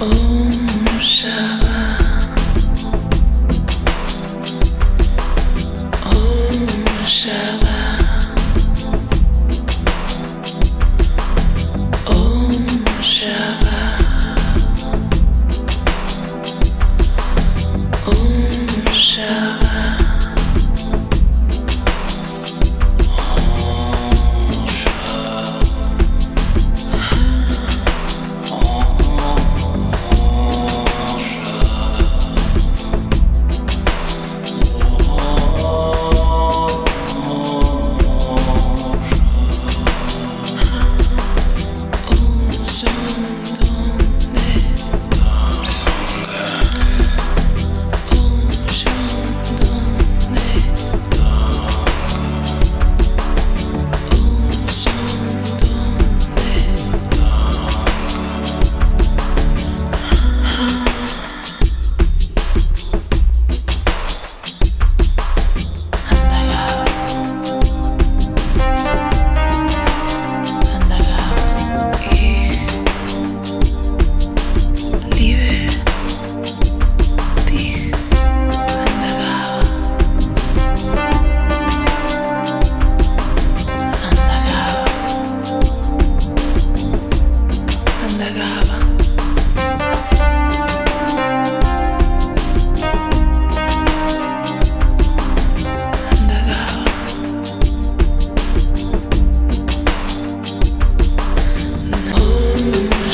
Om Shabbat.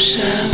Hashem.